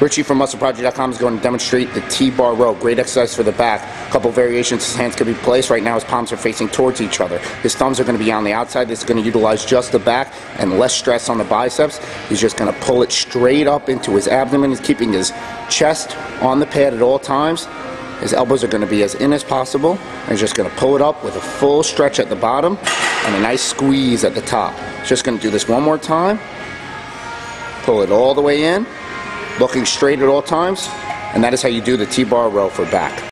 Richie from MuscleProdigy.com is going to demonstrate the T-bar row. Great exercise for the back. A couple variations. His hands could be placed. Right now his palms are facing towards each other. His thumbs are going to be on the outside. This is going to utilize just the back and less stress on the biceps. He's just going to pull it straight up into his abdomen. He's keeping his chest on the pad at all times. His elbows are going to be as in as possible. He's just going to pull it up with a full stretch at the bottom and a nice squeeze at the top. Just going to do this one more time. Pull it all the way in looking straight at all times, and that is how you do the T-bar row for back.